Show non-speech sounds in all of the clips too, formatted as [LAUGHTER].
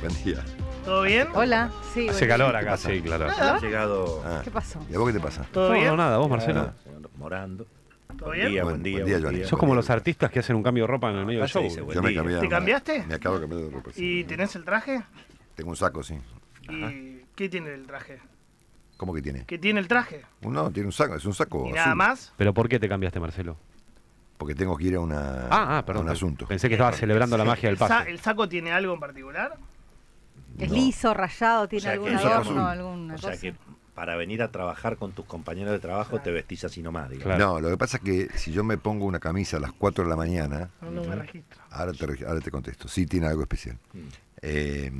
Buen día. ¿Todo bien? Hola, sí. Hace bueno. calor ¿Qué acá, sí, claro. Nada. Ha llegado Ah, ¿Qué pasó? ¿Y a vos qué te pasa? ¿Todo No, bien? no, nada, vos, Marcelo. Ah, morando. ¿Todo Buen bien? día, Buen- buen día, buen día, buen día. Sos como los artistas que hacen un cambio de ropa en el medio del show. dice, buen Yo me cambié. ¿Te cambiaste? Me acabo de cambiar de ropa. sí. ¿Y tenés el traje? Tengo un saco, sí. ¿Y qué tiene el traje? ¿Cómo que tiene? ¿Qué tiene el traje? No, tiene un saco, es un saco. ¿Y nada azul, más? ¿Pero por qué te cambiaste, Marcelo? Porque tengo que ir a, una, Ah, ah, a perdón. un asunto. Pensé que estabas celebrando la magia del ¿El, sa- pase. el saco tiene algo en particular? ¿Es No. liso, rayado, tiene sea que algún adorno, alguna O sea cosa? que para venir a trabajar con tus compañeros de trabajo te vestís así nomás, digamos. Claro. No, lo que pasa es que si yo me pongo una camisa a las 4 de la mañana, No, no me registro. ahora te, ahora te contesto, sí tiene algo especial. Mm. Eh,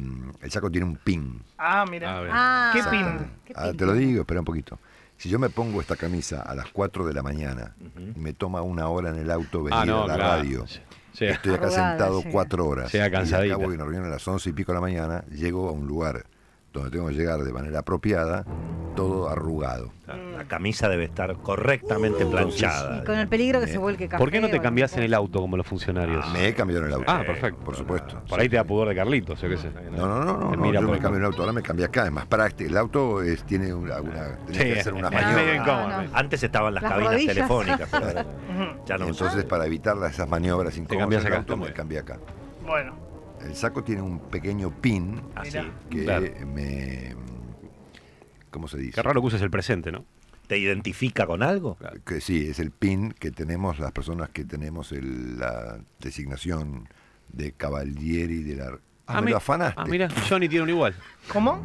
el saco tiene un pin. Ah, mira. Ah. Ah, ¿Qué pin? ¿qué Ahora te lo digo, espera un poquito. Si yo me pongo esta camisa a las 4 de la mañana y me toma una hora en el auto venir Ah, no, a la claro. radio, Sí, sí. estoy acá Arrugada, sentado llega. cuatro horas Llega y acabo de una reunión a las 11 y pico de la mañana, llego a un lugar donde tengo que llegar de manera apropiada, todo arrugado. La camisa debe estar correctamente planchada. Y con el peligro que Eh, se vuelque café. ¿Por qué no te o cambias en el auto como los funcionarios? Me he cambiado en el auto. Ah, perfecto. Por supuesto. Por ahí te da pudor de Carlitos, yo qué sé. No, no, no, no, Te no, mira yo me cambio en el auto, ahora me cambié acá, es más práctico. El auto es, tiene una, una Sí, que hacer unas es medio maniobras. incómodo. No. Antes estaban las, Las cabinas rodillas. telefónicas, pero ahora [LAUGHS] Ujú. ya no Entonces, para evitar las- esas maniobras incómodas cambias en el acá, auto, me cambié acá. Bueno, El saco tiene un pequeño pin así. Mirá. que Claro. me... ¿Cómo se dice? Qué raro que uses el presente, ¿no? ¿Te identifica con algo? Que sí, es el PIN que tenemos las personas que tenemos el- la designación de Cavalieri de la... Ah, me mi- lo afanaste. Ah, mira, Johnny tiene un igual. ¿cómo?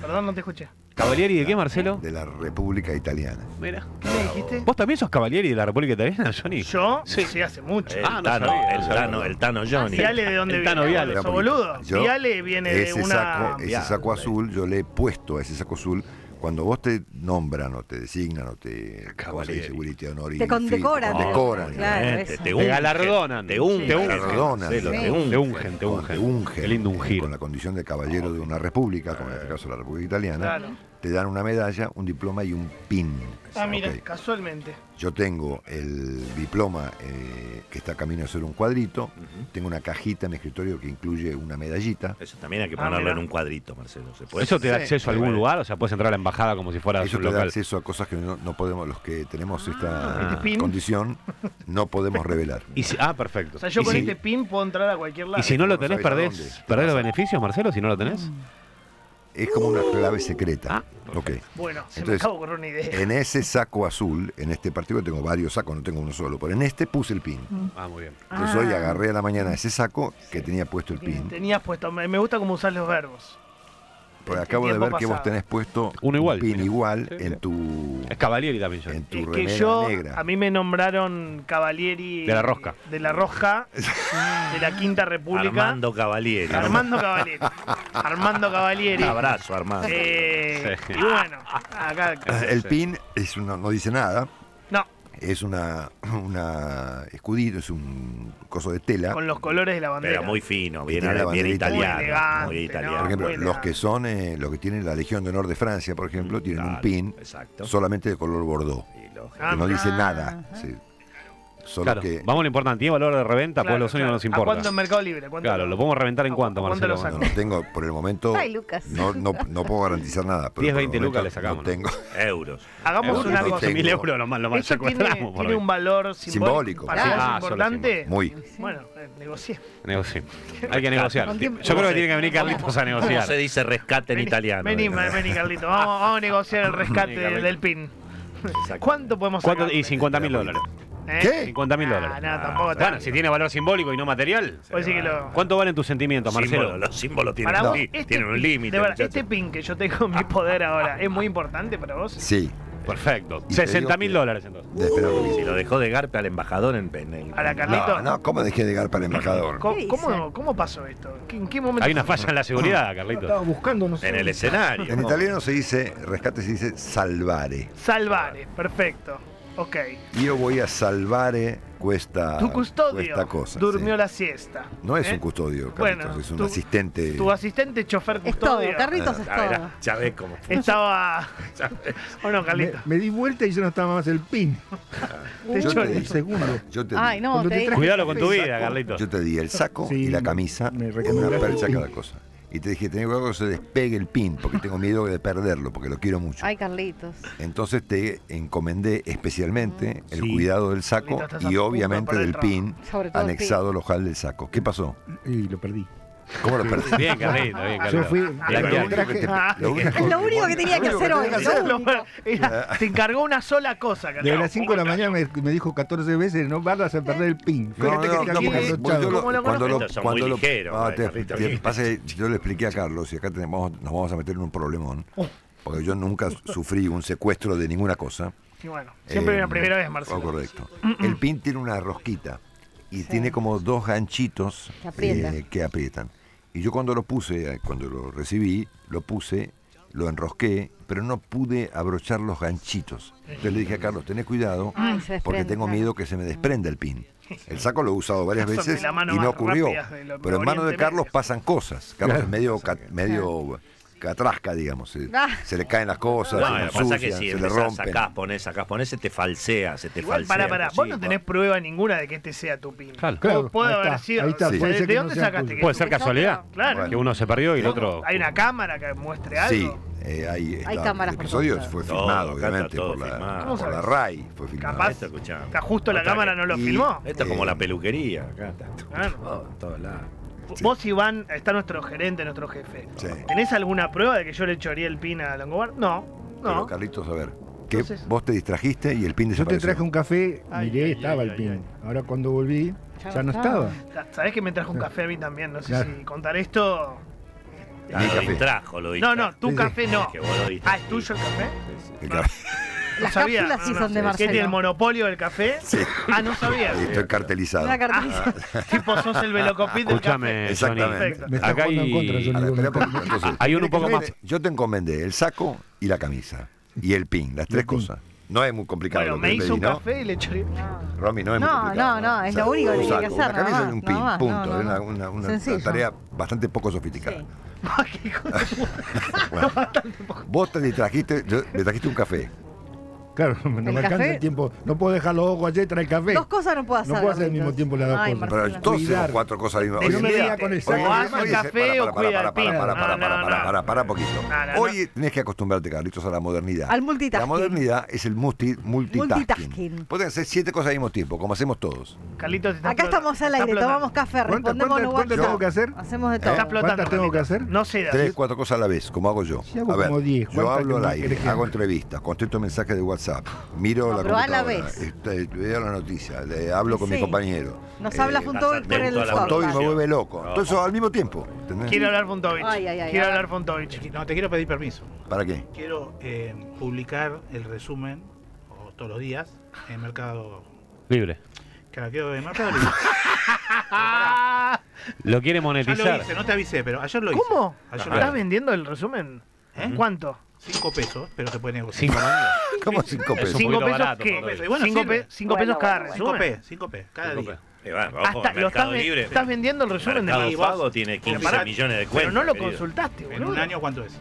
Perdón, no te escuché. ¿Cavalieri de qué, Marcelo? De la República Italiana. Mira. ¿Qué me dijiste? ¿Vos también sos Cavalieri de la República Italiana, Johnny? Yo, Sí. sí, hace mucho. El Ah, no Tano, sabía, el no sabía. Tano, el Tano Johnny. ¿Viale de dónde El viene? Tano Viale. ¿Sos Espera un poquito. boludo? Yo, Viale viene de una... Saco, ese saco azul yo le he puesto a ese saco azul cuando vos te nombran o te designan o te... ¿cómo se dice? Cavalieri. Willy Teodori, Te condecoran. Te condecoran. Claro, eso. te, Te galardonan. Te ungen. Te ungen. Galardonan. Sí, lo Sí. te ungen. Te ungen, te Con- ungen. te ungen, Qué lindo ungir. Con la condición de caballero de una república, como en este caso la República Italiana, Claro. Te dan una medalla, un diploma y un pin. Ah, mira, casualmente. Yo tengo el diploma eh, que está camino a ser un cuadrito, tengo una cajita en mi escritorio que incluye una medallita. Eso también hay que Ah, ponerlo en un cuadrito, Marcelo. ¿Se puede? ¿Eso te da Sí. acceso a algún lugar? O sea, puedes entrar a la embajada como si fueras Eso te da acceso a cosas que no, no podemos, los que tenemos esta ¿Este pin? condición, no podemos [LAUGHS] revelar. Y si- ah, perfecto. O sea, yo con si, este pin puedo entrar a cualquier lado. y si no lo tenés, perdés, perdés los beneficios, Marcelo, si no lo tenés. Es como una clave secreta. Ah, ok. Bueno, se me Entonces, acabo de ocurrir una idea. En ese saco azul, en este partido tengo varios sacos, no tengo uno solo, pero en este puse el pin. Ah, muy bien. Entonces hoy Ah. agarré a la mañana ese saco que tenía puesto el pin. Tenías puesto, me, me gusta cómo usar los verbos. Porque acabo de ver que vos tenés puesto Uno igual. un pin igual Sí, en tu Es Cavalieri también, Johnny. en tu Es que remera yo, negra. a mí me nombraron Cavalieri... De la Rosca. De la Rosca, [LAUGHS] de la Quinta República. Armando Cavalieri. Armando Cavalieri. Armando Cavalieri. Un abrazo, Armando. Eh, Sí. Y bueno, acá... El sí. pin es una, no dice nada, No, es una, [CLEARS THROAT] una escudito, es un coso de tela. con los colores de la bandera. Pero muy fino, bien, bien banderita. italiano. Muy elegante, Muy ¿no? italiano. Por ejemplo, los que son, eh, los que tienen la Legión de Honor de Francia, por ejemplo, tienen un pin Exacto. solamente de color. Ah, que no dice ah, nada. ajá. sí. Solo Claro, que vamos a lo importante. ¿Tiene valor de reventa? Claro, pues lo único claro. que nos ¿A importa. cuánto en Mercado Libre? ¿Cuánto Claro, lo podemos reventar en ¿A cuánto, cuánto lo Marcelo. saco? no tengo, por el momento, Ay, Lucas. no, no, no [LAUGHS] puedo garantizar nada. Pero 10, por el 20 lucas le sacamos, No ¿no? tengo. Euros. Hagamos Euros, una no cosa. mil euros lo más, lo más ¿Esto tiene, tiene un valor simbólico, Simbólico, para sí. vos Ah, importante? Muy. Bueno, eh, negocié. Negocie. [LAUGHS] Hay que negociar. Yo creo que tiene que venir Carlitos a ¿Cómo negociar. se dice rescate en italiano? Vení, vení, Carlito. Vamos, a negociar el [LAUGHS] rescate del PIN. ¿Cuánto podemos sacar? Y 50 mil dólares. ¿Eh? ¿Qué? 50 mil Ah, dólares. no, tampoco Bueno, si tiene valor simbólico y no material. Que lo... ¿Cuánto valen tus sentimientos, Marcelo? Los símbolos tienen, Para un, vos, li- este tienen un pin- límite. de verdad, muchachos. este pin que yo tengo en mi poder ahora, ¿es muy importante para vos? Sí. Perfecto. Y te 60 digo mil que- dólares entonces. de- poquito. Si lo dejó de garpe al embajador en, A la Carlito. No, no, ¿cómo dejé de llegar para el embajador? ¿Cómo, ¿Qué cómo, dice? cómo pasó esto? ¿Qué- ¿En qué momento? Hay una falla en la seguridad, Carlitos. buscando, no en el escenario. En italiano se dice, rescate se dice salvare. Salvare, perfecto. Ok. Yo voy a salvare questa, Tu custodio questa cosa. durmió sí. la siesta. No es ¿eh? un custodio, Bueno, Carlitos, es un tu- asistente. Tu asistente chofer Es todo, custodio Carlitos es A ver, todo. ya ves cómo fue. estaba... [LAUGHS] ¿O no, Carlito? Me, me di vuelta y ya no estaba más el pin. [LAUGHS] Te yo, te di, segundo. yo te Ay, no, te te Cuidado con tu vida, Carlitos. yo te di el saco Sí, y la camisa me en una percha cada cosa. Y te dije, tengo cuidado que se despegue el pin, porque tengo miedo de perderlo, porque lo quiero mucho. Ay, Carlitos. Entonces te encomendé especialmente el Sí. cuidado del saco Carlitos, y obviamente del el pin el anexado al ojal del saco. ¿Qué pasó? Y lo perdí. ¿Cómo lo perdiste? Bien, Carlito, bien, Yo Carlito. fui. Blanquear. Lo único que te- Ah, lo único- [LAUGHS] Es lo único que tenía que hacer hoy. que [LAUGHS] te encargó una sola cosa, De Carlitos. las 5 de la mañana me, me dijo 14 veces, no vas a perder el pin. No, Fíjate no, que no, porque habíamos ¿cómo yo lo- ¿Cómo lo cuando lo, son cuando muy lo- ligeros, no, eh, te- te- pasa que yo le expliqué a Carlos y acá tenemos, nos vamos a meter en un problemón, porque yo nunca sufrí un secuestro de ninguna cosa. Y bueno, siempre Eh, una primera vez, oh, Marcelo. correcto. El pin tiene una rosquita y tiene como dos ganchitos Que aprietan. eh, que aprietan. Y yo cuando lo puse, eh, cuando lo recibí, lo puse, lo enrosqué, pero no pude abrochar los ganchitos. Entonces le dije a Carlos, tenés cuidado, Ay, porque tengo miedo que se me desprenda el pin. El saco lo he usado varias veces y no ocurrió. Pero en mano de Carlos pasan cosas. Carlos Claro. es medio, medio catrasca, digamos. Se, Ah. se le caen las cosas, No, se lo le que pasa es que si se le empezás, rompen. sacás, ponés, sacás, ponés, se te falsea, se te Igual, falsea. pará, pará. Vos no tenés prueba ninguna de que este sea tu pin. Claro. Claro, puede ahí haber está, sido. ahí está, Sí. puede ¿De, dónde sacaste? Puede ser casualidad. Claro. Que uno se perdió y el otro. Hay una cámara que muestre algo. Sí, eh, hay, está- cámaras el episodio fue filmado, Todo, acá obviamente, por todo la, filmado. ¿Cómo por la? RAI. Fue filmado. Capaz. Está justo la cámara, que- no lo y- filmó. Esto es como Eh, la peluquería, acá está. Claro. Todo, en todos Vos, Iván, está nuestro gerente, nuestro jefe. Sí. ¿Tenés alguna prueba de que yo le choreé el pin a Longobar? No, Pero no. Carlitos, a ver, que Entonces- vos te distrajiste y el pin Yo te traje un café, Ay, miré, ay, estaba ay, el pin. ay. Ahora cuando volví, Ya ya no estaba. estaba. Sabés que me trajo un café a mí también. No sé Claro. si contar esto. Ah, lo café. distrajo, lo No, distrajo. no, tu Sí, sí. café no. Que vos lo Ah. ¿es tuyo el café? El ca- No [LAUGHS] Las sabía. cápsulas sí No, son de no. ¿Qué tiene el Marcelo. monopolio del café? Sí. Ah, no sabía. Estoy cartelizado. Una cartilla. tipo, sos el velocopit del Escúchame, café. Perfecto. Me Acá jugando en hay- contra, Ahora, no, poquito, entonces, Hay uno un poco más. Yo te encomendé el saco y la camisa. Y el pin, las tres cosas. No es muy complicado Bueno, lo me que hizo pedí, un ¿no? café y le choreé. Romy, no es muy No, complicado. no, no, es O sea, lo único que tiene que hacer, Una camisa nada y un pin, nada más, punto. no, no, es una, no. una- una Sencillo. tarea bastante poco sofisticada. Sí. [LAUGHS] [LAUGHS] Bueno, vos te trajiste, yo- me trajiste un café. Claro, [LAUGHS] no me ¿El alcanza el tiempo. No puedo dejar los ojos allá y traer café. Dos cosas no puedo hacer. No puedo hacer al mismo tiempo las dos Ay, cosas. Pero Marcelo. cuatro cosas al mismo Que no me diga con el O el café o cuida el. Para, para, para, para, para, para, para un poquito. Hoy tenés que acostumbrarte, Carlitos, a la modernidad. Al multitasking. La modernidad es el multi, multitasking. Multitasking. Pueden hacer siete cosas al mismo tiempo, como hacemos todos. Carlitos, Acá estamos al aire, tomamos café, ¿Cuántas- respondemos los cuántas tengo que hacer? Hacemos de ¿Eh? todo. ¿Cuántas tengo que hacer? No cedas. Tres, cuatro cosas a la vez, como hago yo. A ver, como diez. yo ¿Cuántas hablo al aire, hago entrevistas, contesto mensajes de WhatsApp, miro No, la pero a la vez. este, veo la noticia, le hablo con Sí. mi compañero. Nos Eh, habla Funtovic por el. Fontovi me vuelve loco. No. Todo eso al mismo tiempo. ¿entendés? Quiero hablar Fontovich. Ay, ay, ay, Quiero ay. hablar Fontovich. No, te quiero pedir permiso. ¿Para qué? Quiero eh, publicar el resumen, o todos los días, en Mercado. Libre. Claro, quiero en Mercado Libre. [LAUGHS] Lo quiere Ya lo monetizar. hice, no te avisé, pero ayer lo hice. ¿Cómo? ¿Estás vendiendo el resumen? ¿Eh? ¿Cuánto? 5 pesos, pero se puede negociar. Cinco. [LAUGHS] ¿Cómo cinco Es pesos? un ¿Cinco poquito pesos barato, qué? visto. Bueno, cinco, pe- cinco pesos cada resumen. 5P, 5P, cada Cinco día. Eh, bueno, ojo, Hasta, ¿lo estás, Libre. estás vendiendo el resumen de Mercado Pago tiene 15 pará, millones de Pero cuentas. no lo querido. consultaste, En boludo. un año, ¿cuánto es?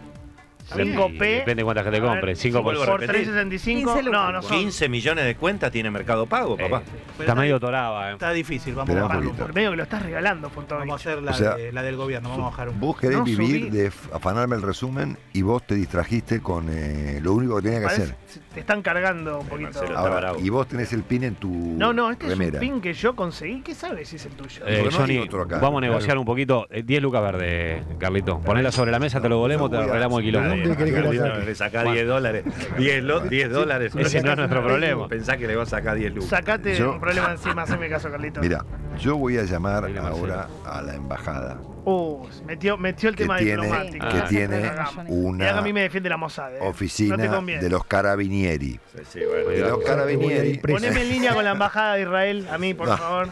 Sí, 5P. Depende cuántas que te compres. 5 por Por repetir. 365. 15 No, no son. 15 millones de cuentas tiene Mercado Pago, papá. Está medio toraba, eh. Está difícil, vamos Espera a un bajarlo. Por medio que lo estás regalando, Vamos a hacer la, O sea, de, la del gobierno, vamos a bajar un Vos querés No vivir subí. de afanarme el resumen y vos te distrajiste con eh, lo único que tenía que Parece- hacer. Te están cargando un Eh, poquito. Ahora, y vos tenés el pin en tu No, no, este remera. es un pin que yo conseguí. ¿Qué sabes si es el tuyo? Eh, Johnny, otro acá. vamos a negociar un poquito. Eh, 10 lucas verde, Carlito. Ponela sobre la mesa, te lo volvemos, te arreglamos el quilombo. Le saca 10 dólares. 10, lo- 10 dólares. Ese no es nuestro problema. Pensá que le va a sacar 10 lucas. Sacate Yo- un problema encima, haceme caso, Carlito. Mira, yo voy a llamar Dile, ahora a la embajada Uh, metió, metió el tema tiene, diplomático. que Ah. tiene Mirá que a una mí me defiende la Mossad. eh. oficina no de los carabinieri. Sí, sí, bueno. De los carabinieri. Poneme en línea con la embajada de Israel, a mí, por No. favor.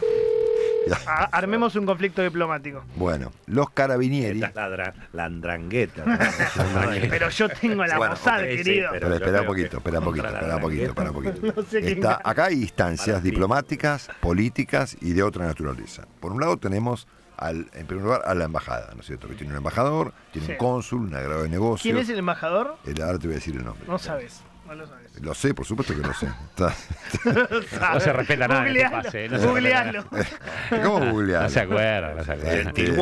A- armemos un conflicto diplomático. Bueno, los carabinieri. Esta es la, dra- la andrangueta. [LAUGHS] Pero yo tengo la Bueno, Mossad, ok, sí, querido. pero- Espera, un poquito, espera un poquito, espera un poquito, espera un poquito. No sé Está, acá hay instancias Para ti. diplomáticas, políticas y de otra naturaleza. Por un lado tenemos, al, en primer lugar, a la embajada, ¿no es cierto? Que tiene un embajador, tiene Sí. un cónsul, un agrado de negocio. ¿Quién es el embajador? El- ahora te voy a decir el nombre. No sabes. No lo sabes. Lo sé, por supuesto que lo sé. [LAUGHS] Está- No se respeta nada este Googlealo, pase, no se googlealo. [LAUGHS] ¿Cómo googlear? No se acuerda, no se acuerda. Este.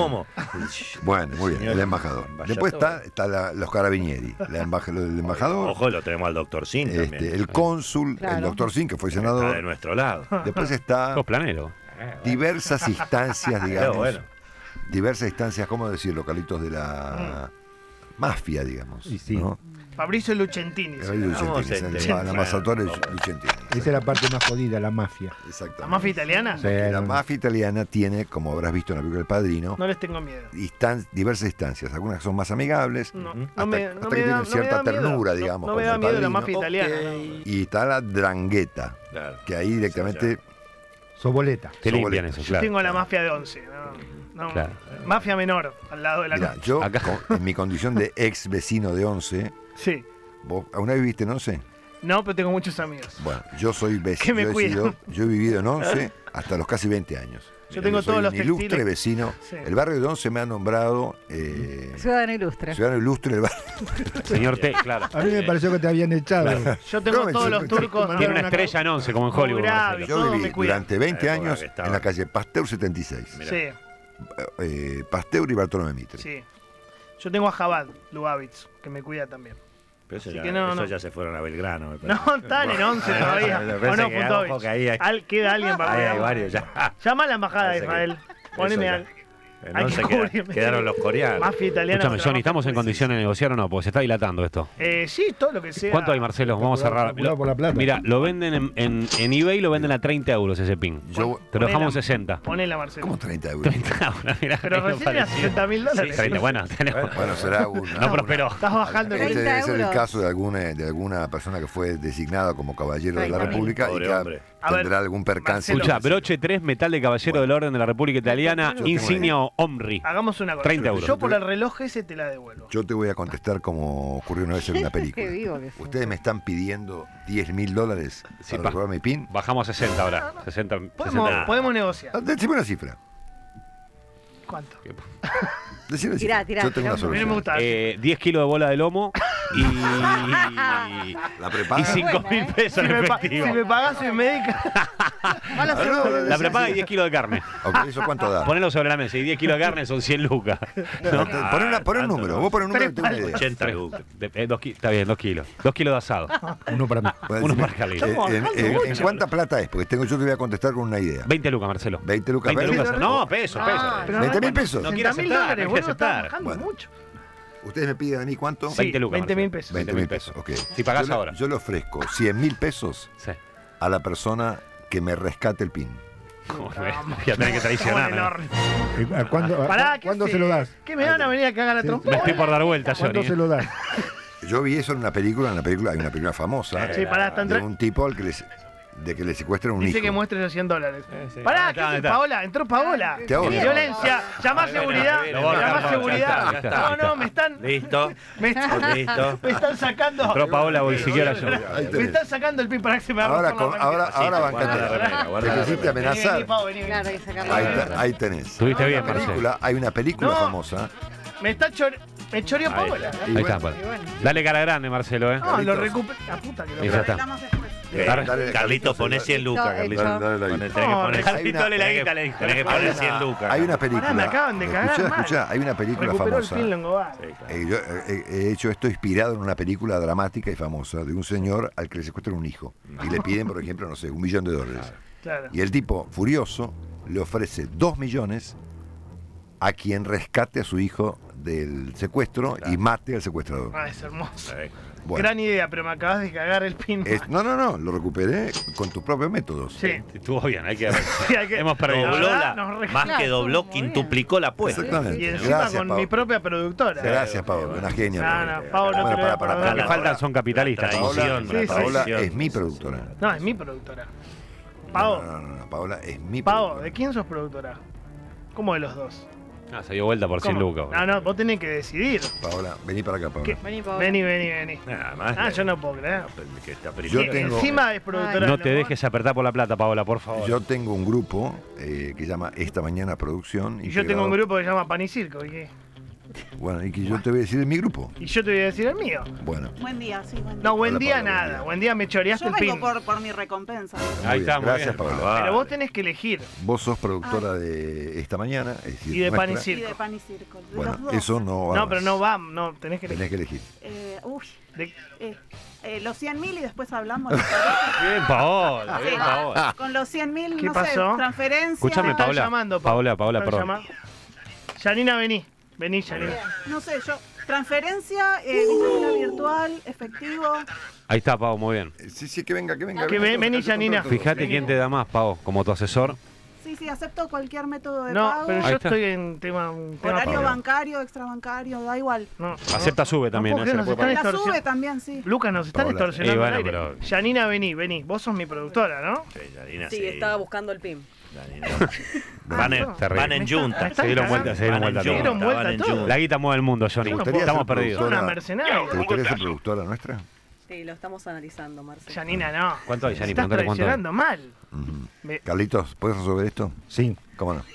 Bueno, muy bien, Señor el embajador. Después está, está la- los carabinieri, la embaja- el embajador, Ojo, lo tenemos al doctor Sin este, el cónsul, el Claro. doctor Sin, que fue Está de senador. nuestro lado. Después está [LAUGHS] Sos planero. diversas instancias, digamos. Pero bueno. Diversas instancias, ¿cómo decirlo, Carlitos? De la mafia, digamos. Y sí. ¿no? Fabrizio Lucentini. Lucentini, la ambassadora vamos. Lucentini. Esa es la parte más jodida, la mafia. Exactamente. ¿La mafia italiana? Sí, La no- mafia italiana tiene, como habrás visto en la película El Padrino, No les tengo miedo. instan- diversas instancias. Algunas que son más amigables No, no Hasta- me, hasta no que me tienen da, no me cierta miedo. ternura, No- digamos, No, me da el miedo la mafia italiana. no. y está la drangueta, Claro. que ahí directamente Soboleta. Te Soboleta. limpian eso, claro. Tengo la mafia de 11. No. Claro. Mafia menor, al lado de la Mira, noche. yo, Acá. con- en mi condición de [LAUGHS] ex vecino de Once, Sí. ¿vos alguna vez viviste en Once? No, pero tengo muchos amigos. Bueno, yo soy Que vecino, me yo, he sido- yo he vivido en Once [LAUGHS] hasta los casi 20 años. Yo tengo soy todos un los ilustre textiles. vecino. Sí. El barrio de Once me ha nombrado eh, Ciudadano ilustre. ciudadano ilustre del barrio. [LAUGHS] Señor T, claro. A mí me pareció que te habían echado. Yo tengo todos los turcos. Tiene una una estrella en 11, como en Hollywood. Grave. Yo viví durante 20 La época años en la calle Pasteur 76. Mirá. Sí, Eh, Pasteur y Bartolomé Mitre. sí. Yo tengo a Jabad Lubavitz, que me cuida también. Pero eso, ya, que no, eso no. ya se fueron a Belgrano. me parece. No, están en 11 [LAUGHS] todavía. Me ¿O parece no, que, Puntovich? ojo, que ahí hay- Al- queda alguien para Ahí hay varios ya. Llama a la embajada de Israel. Poneme al. Hay que once [LAUGHS] queda- quedaron los coreanos. Mafia italiana. Escúchame, Johnny, ¿estamos en condiciones de negociar o no? Porque se está dilatando esto. Eh, sí, todo lo que sea. ¿Cuánto hay, Marcelo? Vamos a cerrar. Calculado por la plata. Mira, lo venden en, en, en eBay, lo venden a 30 euros ese pin. Yo, Te lo dejamos Ponela. 60. Ponela, Marcelo. ¿Cómo 30 euros? 30 euros, mirá, Pero no recién parecía. 60 mil dólares. 30, bueno, tenemos. Bueno, será una. [LAUGHS] No prosperó. Estás bajando el Este 30 debe ser el caso de alguna, de alguna persona que fue designada como caballero de la 30.000. República y que hombre. A ver, tendrá algún percance. Escucha, broche 3, metal de caballero del orden de la República Italiana, insignia Omri. Hagamos una cosa. 30 euros. Yo por el reloj ese te la devuelvo. Yo te voy a contestar como ocurrió una vez en una [LAUGHS] película. Qué vivo que sos. Ustedes me están pidiendo 10 mil dólares Sí, para pa. robar mi pin. Bajamos a 60 ahora. 60, Podemos, 60. podemos negociar. Ah, Decime una cifra. ¿Cuánto? [LAUGHS] Decime Tirá, tirá, Yo tengo tirá. una A mí no me solución. gusta. Eh, 10 kilos de bola de lomo y, [LAUGHS] ¿La y prepaga? 5 mil pesos si, en me pa- efectivo. si me pagas, soy médica. [LAUGHS] Seguro. no, La prepaga y 10 kilos de carne. [LAUGHS] Ok, ¿Eso cuánto da? Ponelo sobre la mesa. Y 10 kilos de carne son 100 lucas. [LAUGHS] ¿no? Poné una- poné un tanto número. Vos poné un número y tengo una idea. 80 Tres. lucas. Eh, está bien, 2 kilos. 2 kilos de asado. [LAUGHS] Uno para mí. Pues Uno para Carlito. eh, en, en- cuánta plata es? Porque tengo, yo te voy a contestar con una idea. 20 lucas, Marcelo. 20 lucas. 20 ¿veinte? lucas. No, pesos, pesos. Ah, Pero 20 no, mil pesos. No quiere 60 mil aceptar, no estás aceptar. Bueno. mucho. Ustedes me piden a mí cuánto? 20 lucas. 20 mil pesos. 20 mil pesos. Ok. Si pagás Yo ahora. Yo le ofrezco 100 mil pesos Sí. a la persona que me rescate el pin. Joder, Ya tenés que traicionar. ¿eh? horno. Eh, ¿a ¿Cuándo, a- Pará, ¿qué ¿cuándo se lo das? ¿Qué me van a venir a cagar la trompa? Me estoy por dar vuelta, ¿Cuándo Johnny. se lo das? [LAUGHS] Yo vi eso en una película, en una película, hay una película famosa Sí, pará, de un tipo al que les, de que le secuestran un Dice hijo. que muestre los 100 dólares. Eh, sí. Pará, Ah, ¿qué. Paola? Entró Paola. Te ahogo. Violencia. Llama a seguridad. Voy a seguridad. No, no, me están. Listo. [LAUGHS] Me están, Listo. [LAUGHS] me están sacando. Entró Paola Bolsiquera yo. Ahí Me están sacando el pin para que se me haga Ahora, con- remera. ahora, ahora bancate. Te la quisiste remera. Vení, vení, amenazar. Ahí, te- ahí tenés. Estuviste bien, Hay una Marcelo. película, hay una película No. famosa. Me está chore... Me choreó Ahí Paola. Ahí está, bueno, pa. Dale cara grande, Marcelo, ¿eh? No, lo recuperé. La puta que lo está. Eh, Dale, Carlito, poné 100 lucas, Carlito. Dale, dale, dale. Poné- tenés que poner- Carlito, dale la guita, le dijo. Tenés que poner 100 lucas. Hay una película. Me acaban de cagar Escuchá, hay una película famosa. Eh, yo, eh, he hecho esto inspirado en una película dramática y famosa de un señor al que le secuestran un hijo. Y le piden, por ejemplo, no sé, un millón de dólares. Y el tipo, furioso, le ofrece dos millones a quien rescate a su hijo del secuestro y mate al secuestrador. Ah, es hermoso. Sí. Bueno, Gran idea, pero me acabas de cagar el pin. es- no, no, no, lo recuperé con tus propios métodos. Sí. Estuvo bien, hay que [LAUGHS] Sí, hay que- Hemos perdido. La más que dobló, muy bien. quintuplicó la apuesta. Exactamente. Y encima Gracias, con Pablo. mi propia productora. Gracias, Pablo, una genia. No, Paola. no, Pablo, no Bueno, para. Lo que faltan son capitalistas. La como traición, Sí, la sí. Paola traición. es mi productora. No, es mi productora. No, Pavo, no, no, no, Paola es mi Pavo, productora. ¿de quién sos productora? ¿Cómo de los dos? Ah, se dio vuelta por 100 ¿Cómo? lucas. No, no, vos tenés que decidir. Paola, vení para acá, Paola. ¿Qué? Vení, Pablo. Vení, vení, vení. Nada más. Ah, yo no puedo creer. Que está Yo primero. Sí, tengo- Encima es productora. No de te dejes apretar por la plata, Paola, por favor. Yo tengo un grupo eh, que llama Esta Mañana Producción. Y yo tengo un grupo que se llama Pan y Circo. ¿y qué? Bueno, y que yo te voy a decir de mi grupo. Y yo te voy a decir el mío. Bueno, Buen día, sí, buen día. No, buen Hola, día buen nada. día. Buen día me choreaste Yo el vengo pin. por, por mi recompensa. muy Ahí bien. está, muy Gracias, bien. Paula. Pero vos tenés que elegir. Vos sos productora de esta mañana. Es decir, Y de pan y. Y circo. de pan y circo. de Bueno, los dos. eso no va No, pero no va, no, tenés que Tenés elegir. que elegir. Eh, uy, De- eh, eh, los 100 mil y después hablamos. ¿les [LAUGHS] parece? Bien, Paola, bien. Paola. Con los 100 mil, ¿Qué no pasó? sé, transferencia. Escúchame, Te están Paula. llamando, Pa- Paula, Paula, están perdón. llamando. Yanina, vení. Vení, Yanina. No sé, yo. Transferencia, eh, billetera virtual, efectivo. Ahí está, Pau, muy bien. Eh, Sí, sí, que venga, que venga. Que venga, vení, Janina. Fíjate quién te da más, Pau, como tu asesor. Sí, sí, acepto cualquier método de No, pago. pero Ahí yo está. estoy en tema. un tema Horario pago. bancario, extrabancario, da igual. No, Acepta sube también, puedo ¿eh? creer, Se nos le puede están La extorsionando. sube también, sí. Lucas, nos están extorsionando. Y bueno, al aire. pero- Yanina, vení, vení. Vos sos mi productora, ¿no? Sí, Yanina, Sí, sí. estaba buscando el PIN. Ah, Van en, van en junta. Se dieron vuelta, se dieron vuelta todo. La guita mueve el mundo, Johnny. Estamos perdidos. Son una Productora. mercenaria. ¿Te gustaría ser productora nuestra? Sí, lo estamos analizando, Marcelo. Yanina, no. ¿Cuánto hay, Yanni? Estás Preguntale cuánto hay. traicionando mal. Me- Carlitos, ¿puedes resolver esto? Sí. ¿Cómo no? [LAUGHS]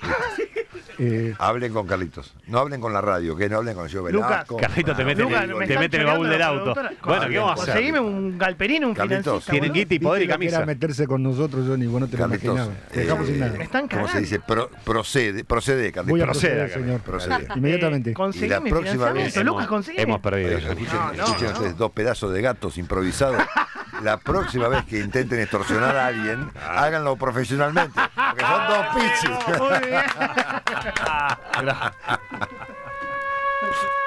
Eh, hablen con Carlitos. No hablen con la radio, que no hablen con yo Lucas. Velasco. Carlito te mete, Lucas, en me el, te mete en el baúl del auto. Bueno, ¿qué vamos a hacer? Conseguime un galperino, un Carlitos, financista. Tienen y poder y lo era camisa. meterse con nosotros, Johnny, vos no te lo Carlitos, imaginabas. Te dejamos eh, sin Me nada. están ¿Cómo se dice? Pro- procede, procede, Carlitos. Voy a proceder, señor. Procede. Inmediatamente. Eh, Y la próxima vez- Lucas, conseguime. Hemos perdido. Eh, escuchen, ustedes, dos pedazos de gatos improvisados. [LAUGHS] La próxima vez que intenten extorsionar a alguien, háganlo profesionalmente. Porque son dos pichis. Muy bien. [LAUGHS]